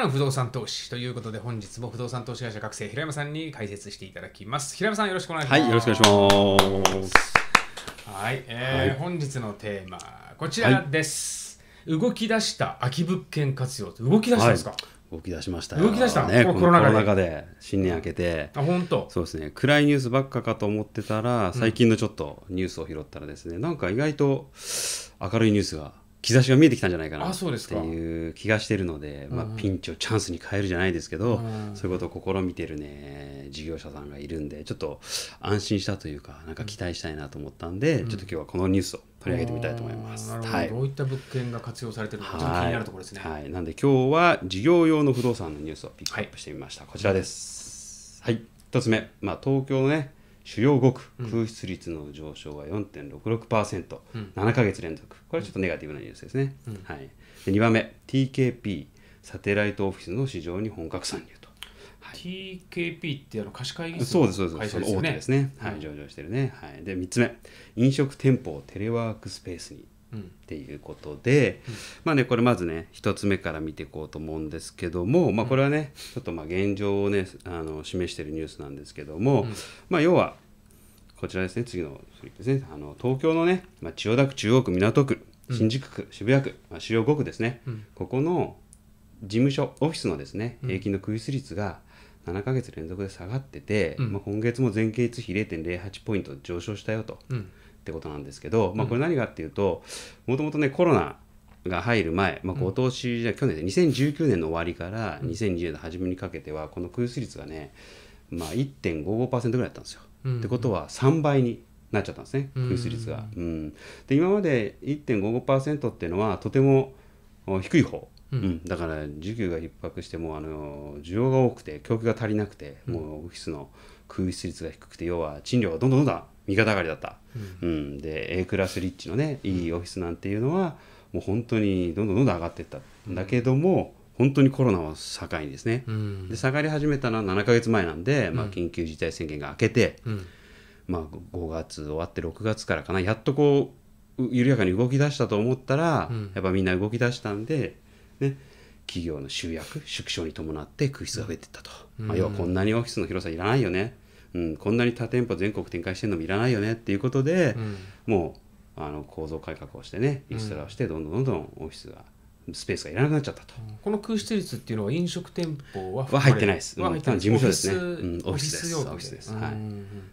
らん不動産投資ということで本日も不動産投資会社学生平山さんに解説していただきます。平山さんよろしくお願いします。はい、よろしくお願いします。はい、えー本日のテーマこちらです、動き出した空き物件活用動き出した。んですか、動き出しました。よ。動き出した。ね、コロナ禍で。新年明けて。あ本当。そうですね暗いニュースばっかかと思ってたら最近のちょっとニュースを拾ったらですね、なんか意外と明るいニュースが兆しが見えてきたんじゃないかなあっていう気がしてるので、まあ、ピンチをチャンスに変えるじゃないですけど、うんそういうことを試みてるね事業者さんがいるんでちょっと安心したというかなんか期待したいなと思ったんで、ちょっと今日はこのニュースを取り上げてみたいと思います。はい。どういった物件が活用されてるのかちょっと気になるところですね、はい、なんで今日は事業用の不動産のニュースをピックアップしてみました。こちらです。はい、一つ目、まあ、東京のね、主要5区、空室率の上昇は4.66%、うん。7ヶ月連続、これはちょっとネガティブなニュースですね。はい、で2番目、TKP、サテライトオフィスの市場に本格参入と。TKP ってあの貸し会議室そうです、そうです、会社その大手ですね。はい、うん。上場してるね。はい、で、3つ目、飲食店舗をテレワークスペースにうんっていうことで、まあねこれまずね一つ目から見ていこうと思うんですけども、まあ、これはねちょっとまあ現状をねあの示しているニュースなんですけども、まあ要はこちらですね次のですね。あの東京のね、まあ、千代田区中央区港区新宿区、渋谷区、まあ、主要5区ですね、ここの事務所オフィスのですね平均の空室率が7ヶ月連続で下がってて、まあ、今月も前月比0.08ポイント上昇したよと。うんってことなんですけど、まあ、これ何かっていうともともとねコロナが入る前、まあ、今年じゃ去年で2019年の終わりから2020年の初めにかけてはこの空室率がね、まあ、1.55%ぐらいだったんですよ。うん。ってことは3倍になっちゃったんですね空室率が。うん。で今まで1.55%っていうのはとてもお低い方、うん。だから需給が逼迫してもあの需要が多くて供給が足りなくて、もうオフィスの空室率が低くて要は賃料がどんどんどんどん右肩上がりだった、うん。で A クラスリッチのねいいオフィスなんていうのはもう本当にどんどんどんどん上がっていった。ん。だけども、本当にコロナを境にですね、うん。で下がり始めたのは7ヶ月前なんで、まあ、緊急事態宣言が明けて、うん。まあ、5月終わって6月からかな。やっとこうう緩やかに動き出したと思ったら、うん。やっぱみんな動き出したんで、ね、企業の集約縮小に伴って空室が増えていったと、まあ、要はこんなにオフィスの広さいらないよね、うん、こんなに多店舗全国展開してるのもいらないよねっていうことで、うん。もうあの構造改革をしてねリストラをしてどんどんどんどんオフィスがスペースがいらなくなっちゃったと。この空室率っていうのは飲食店舗はは入ってないです。うん。事務所ですね。オフィスです。オフィスです。うんはい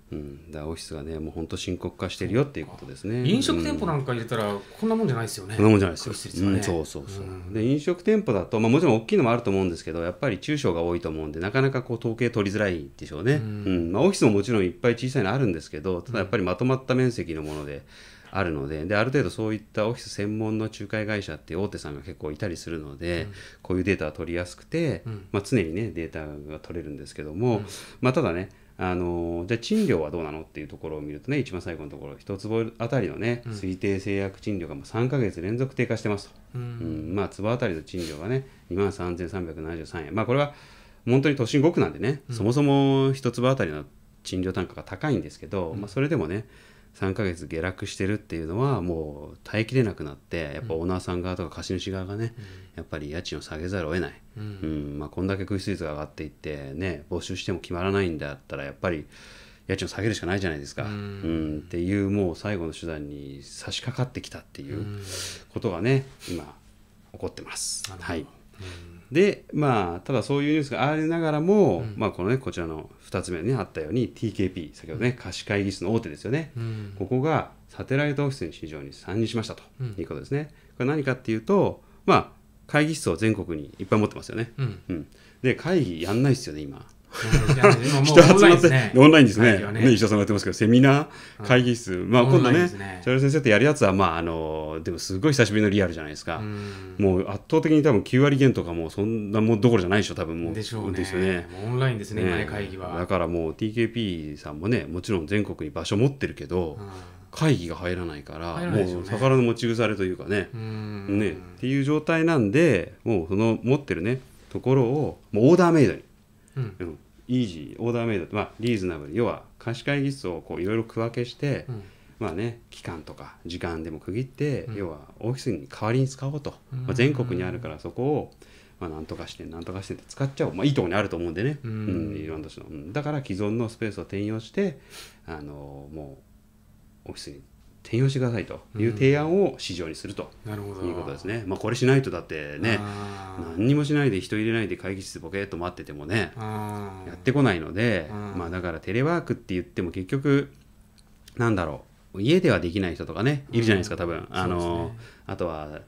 うん、だオフィスがねもう本当深刻化してるよっていうことですね。飲食店舗うんなんか入れたらこんなもんじゃないですよね。そんなもんじゃないですよ。空室率はね。うん、そうそうそう、ん。で飲食店舗だと、まあ、もちろん大きいのもあると思うんですけどやっぱり中小が多いと思うんでなかなかこう統計取りづらいでしょうね、うん。まあ、オフィスももちろんいっぱい小さいのあるんですけどただやっぱりまとまった面積のものであるのでである程度そういったオフィス専門の仲介会社って大手さんが結構いたりするので、こういうデータは取りやすくて、まあ、常にねデータが取れるんですけども、まあ、ただねあのじゃあ賃料はどうなのっていうところを見るとね一番最後のところ一坪あたりのね、推定制約賃料がもう3か月連続低下してますと、うん。うん。まあ坪あたりの賃料がね2万3373円。まあこれは本当に都心5区なんでね、そもそも一坪あたりの賃料単価が高いんですけど、まあ、それでもね3ヶ月下落してるっていうのはもう耐えきれなくなってやっぱオーナーさん側とか貸主側がね、やっぱり家賃を下げざるを得ない、うん。まあ、こんだけ空室率が上がっていってね募集しても決まらないんだったらやっぱり家賃を下げるしかないじゃないですか、うん。っていうもう最後の手段に差し掛かってきたっていうことがね今起こってます。はいでまあただそういうニュースがありながらも、まあこのねこちらの2つ目に、ね、あったように TKP 先ほどね貸し会議室の大手ですよね、うん。ここがサテライトオフィスに市場に参入しましたということですね。これ何かっていうとまあ会議室を全国にいっぱい持ってますよね。うん。うん、で会議やんないですよね今。人集まってオンラインですね。ね。石田さんがやってますけどセミナー会議室、まあ今度ねですね。チャール先生とやるやつはまああのでもすごい久しぶりのリアルじゃないですか、うん。もう圧倒的に多分9割減とかもうそんなもんどころじゃないでしょ多分もう。でしょうね。オンラインですね今ねね会議は。だからもう TKP さんもねもちろん全国に場所持ってるけど、会議が入らないからもう魚の持ち腐れというかね,、うん。ね。っていう状態なんでもうその持ってるねところをもうオーダーメイドに、うん。うんイージーオーダーメイドまあリーズナブル要は貸し会議室をこういろいろ区分けして、うん。まあね期間とか時間でも区切って、うん。要はオフィスに代わりに使おうと、うん。まあ、全国にあるからそこをまあ、なんとかしてなんとかしてって使っちゃおう、まあ、いいところにあると思うんでね、ううんんいろんな人の。うん。だから既存のスペースを転用してあのもうオフィスに転用してくださいという提案を市場にするということですね、まあ、これしないとだってね何にもしないで人入れないで会議室でボケーっと待っててもねやってこないので、うんまあだからテレワークって言っても結局なんだろう家ではできない人とかねいるじゃないですか多分、あのあとは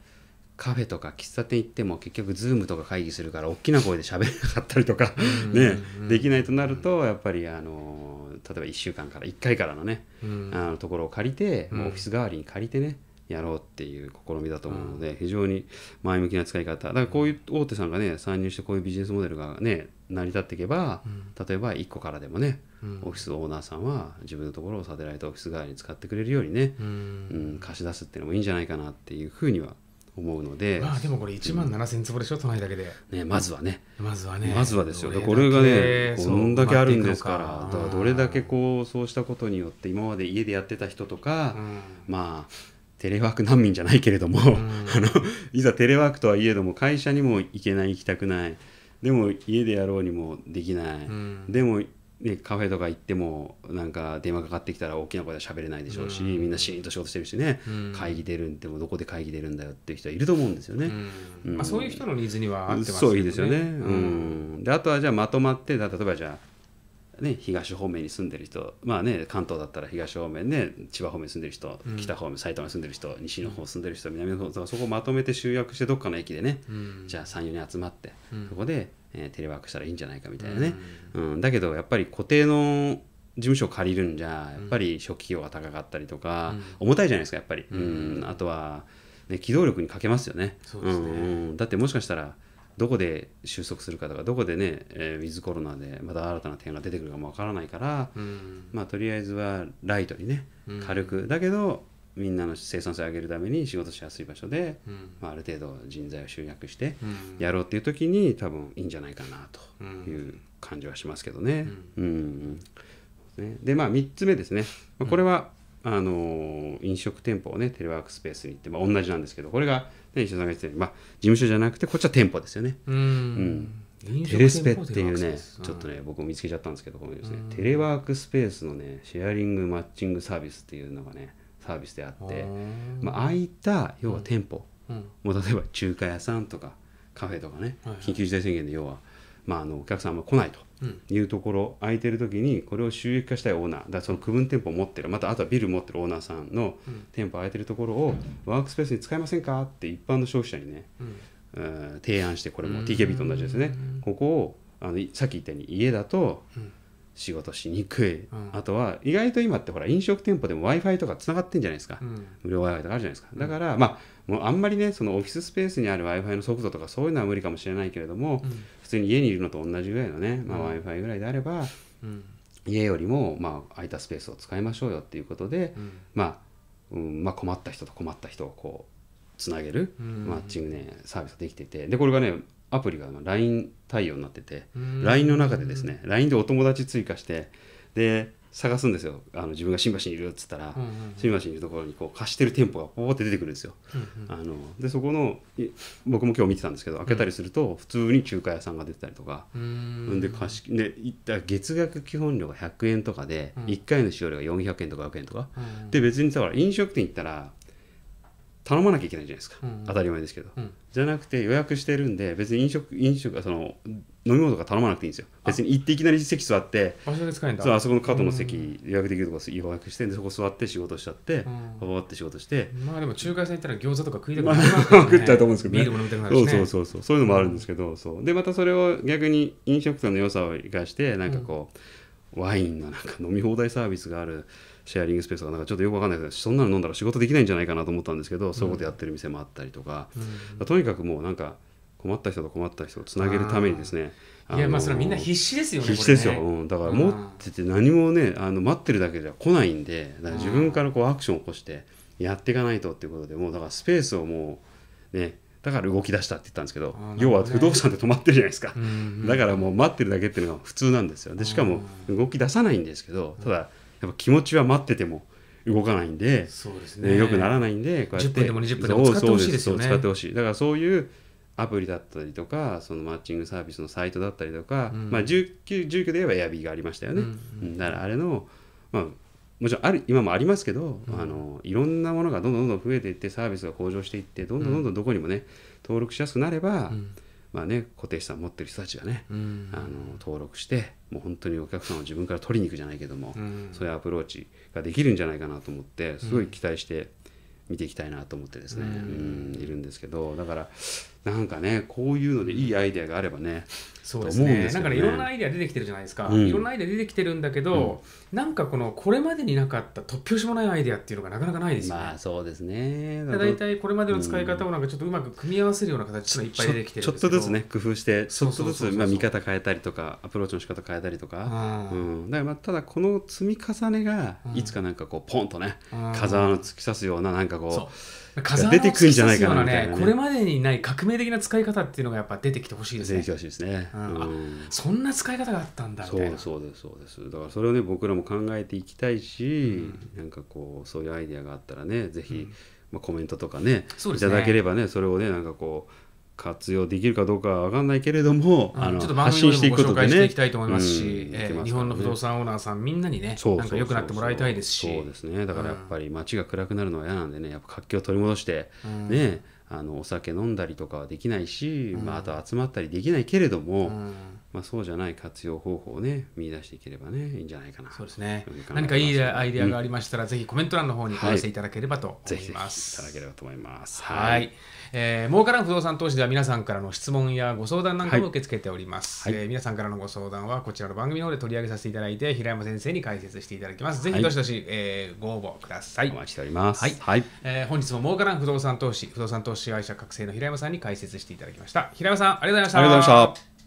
カフェとか喫茶店行っても結局ズームとか会議するから大きな声で喋れなかったりとか、ねできないとなるとやっぱりあの例えば1週間から1回からのね、うん。あのところを借りて、オフィス代わりに借りてねやろうっていう試みだと思うので、非常に前向きな使い方。だからこういう大手さんがね参入してこういうビジネスモデルがね成り立っていけば、例えば1個からでもね、うん。オフィスオーナーさんは自分のところをサテライトオフィス代わりに使ってくれるようにね、ううんん貸し出すっていうのもいいんじゃないかなっていうふうには思うので、まあでもこれ1万7000坪でしょ都内だけで。ね、まずはね。まずはね。まずはですよこれがねこんだけあるんですから。だからどれだけこうそうしたことによって今まで家でやってた人とか、うん。まあテレワーク難民じゃないけれども、ん。あのいざテレワークとはいえども会社にも行けない行きたくない。でも家でやろうにもできない、うん。でも、ね、カフェとか行ってもなんか電話かかってきたら大きな声で喋れないでしょうし、うん。みんなシーンと仕事してるしね、うん。会議出るんでもどこで会議出るんだよっていう人はいると思うんですよね。うん。まあ、そういう人のニーズには合ってますそういいですよね、ううん。んであとはじゃあまとまってだ例えばじゃあね、東方面に住んでる人まあね関東だったら東方面ね千葉方面に住んでる人、うん。北方面埼玉に住んでる人西の方住んでる人南の方そこをまとめて集約してどっかの駅でね、うん。じゃあ34人集まって、うん。そこで、えーテレワークしたらいいんじゃないかみたいなね、うん。だけどやっぱり固定の事務所を借りるんじゃやっぱり初期費用が高かったりとか、重たいじゃないですかやっぱり、うん。あとは、ね、機動力に欠けますよね。そうですね。んうん。だってもしかしたらどこで収束するかとかどこでね、えーウィズコロナでまた新たな点が出てくるかもわからないから、うん。まあとりあえずはライトにねうん。軽く、だけどみんなの生産性を上げるために仕事しやすい場所で、うん。まあ、ある程度人材を集約してうん。やろうっていう時に多分いいんじゃないかなという感じはしますけどね。うん。ね。でまあ3つ目ですね、まあこれは、あのー飲食店舗をねテレワークスペースに行って、まあ、同じなんですけどこれが、ね、石田さんが言ってたように、まあ、事務所じゃなくてこっちは店舗ですよね。うん。テレスペっていうねうんちょっとね僕も見つけちゃったんですけどこのですね、テレワークスペースのねシェアリングマッチングサービスっていうのがねサービスであって、まあ、ああいった要は店舗、うん。もう例えば中華屋さんとかカフェとかね、緊急事態宣言で要は、まあ、あのお客さんも来ないとうん。いうところ空いてる時にこれを収益化したいオーナーだその区分店舗を持ってるまたあとはビル持ってるオーナーさんの店舗空いてるところをワークスペースに使いませんか？って一般の消費者にね、うん。えー提案してこれも TKB と同じですね。ここをあのいさっき言ったように家だとうん仕事しにくい、ん。あとは意外と今ってほら飲食店舗でも w i f i とかつながってんじゃないですか、うん。無料 w i f i とかあるじゃないですか。だから、まあもうあんまりねそのオフィススペースにある w i f i の速度とかそういうのは無理かもしれないけれども、普通に家にいるのと同じぐらいのね、まあ、w i f i ぐらいであればうん。家よりもまあ空いたスペースを使いましょうよっていうことで、うん。まあうんまあ、困った人と困った人をこうつなげるうん。マッチングねサービスができてて。でこれがねアプリが LINE 対応になっててうん。LINE の中でですね LINE でお友達追加してで探すんですよ。あの自分が新橋にいるっつったら、うんうん新橋にいるところにこう貸してる店舗がポーって出てくるんですよ。あのでそこのい僕も今日見てたんですけど開けたりすると普通に中華屋さんが出てたりとか、うん。で貸しでいった月額基本料が100円とかで、うん。1回の使用料が400円とか500円とか、うん。で別にだから飲食店行ったら頼まなきゃいけないじゃないですか、うん。当たり前ですけど、うん。じゃなくて予約してるんで別に飲食飲食その飲み物とか頼まなくていいんですよ。別に行っていきなり席座って場所で使えんだ。そうあそこの角の席予約できるとこ予約してでそこ座って仕事しちゃってうん。パパパって仕事して。まあでも中華屋さん行ったら餃子とか食いたくまあなりますよね。食っちゃうと思うんですけどね。ビールも飲みたくなるしね。そうそうそうそう。そういうのもあるんですけど、そう。でまたそれを逆に飲食店の良さを生かしてなんかこう、ワインのなんか飲み放題サービスがあるシェアリングスペースがなんかちょっとよくわかんないけどそんなの飲んだら仕事できないんじゃないかなと思ったんですけど、そういうことやってる店もあったりとか、とにかくもうなんか困った人と困った人をつなげるためにですねいやまあそれはみんな必必死ですよね必死ですよ、ね。うん、だから持ってて何もねあの待ってるだけじゃ来ないんで自分からこうアクションを起こしてやっていかないとっていうことでもうだからスペースをもうねだから動き出したって言ったんですけどあーなる要は不動産で止まってるじゃないですか、うんだからもう待ってるだけっていうのが普通なんですよ。でしかも動き出さないんですけどただやっぱ気持ちは待ってても動かないんで、そうですね。ね、よくならないんでこうやって。10分でも20分でも使ってほしいですよね。そうそうそう使ってほしい。だからそういうアプリだったりとかそのマッチングサービスのサイトだったりとか、うん。まあ、住居住居で言えばエアビーがありましたよね、うんうんだからあれの、まあ、もちろんある今もありますけど、あのいろんなものがどんどんどんどん増えていってサービスが向上していってどんどんどんどんどこにもね登録しやすくなれば、うんまあね、固定資産持ってる人たちがね、うん。あの登録してもう本当にお客さんを自分から取りに行くじゃないけども、うん。そういうアプローチができるんじゃないかなと思ってすごい期待して見ていきたいなと思ってですね、うん。うんいるんですけどだからなんかねこういうのでいいアイデアがあればねそうですね。ですよね。なんかねいろんなアイデア出てきてるじゃないですか、うん。いろんなアイデア出てきてるんだけど、なんかこのこれまでになかった突拍子もないアイデアっていうのがなかなかないですよね、まあそうですね。で大体これまでの使い方をなんかちょっとうまく組み合わせるような形がいっぱい出てきてるちょんですけど。ちょっとずつね工夫してちょっとずつまあ見方変えたりとかアプローチの仕方変えたりとか、ううん。ん、だからまあただこの積み重ねがいつかなんかこうポンとね、うん。風穴の突き刺すようななんかこう風出てくんじゃないかなみたいなね。これまでにない革命的な使い方っていうのがやっぱ出てきてほしいですね。出てきてほしいですね。うん。あうん。そんな使い方があったんだみそうたいな。そうですそうです。だからそれをね僕らも考えていきたいし、なんかこうそういうアイデアがあったらねぜひ、まあ、コメントとかねね。いただければねそれをねなんかこう活用できるかどうかは分かんないけれども、うんあのちょっと番発組でもご紹信していくことでね。介していきたいと思いますし、うんえー日本の不動産オーナーさんみんなにねなんか良くなってもらいたいですし。そうですね。だからやっぱり街が暗くなるのは嫌なんでねやっぱ活気を取り戻して、うん。ねあのお酒飲んだりとかはできないし、まあ、あと集まったりできないけれども、うんまあ、そうじゃない活用方法をね見出していければねいいんじゃないかな。そうですね。何かいいアイデアがありましたら、ぜひコメント欄の方にお寄せいただければとぜひぜひい思います。ただければと思います。はい、えー、儲からん不動産投資では皆さんからの質問やご相談なんかも受け付けております、はい。えー皆さんからのご相談はこちらの番組の方で取り上げさせていただいて平山先生に解説していただきますぜはい。ひどしどし、えーご応募ください。お待ちしております。はい。はい。えー本日も儲からん不動産投資不動産投資会社覚醒の平山さんに解説していただきました。平山さんありがとうございました。ありがとうございました。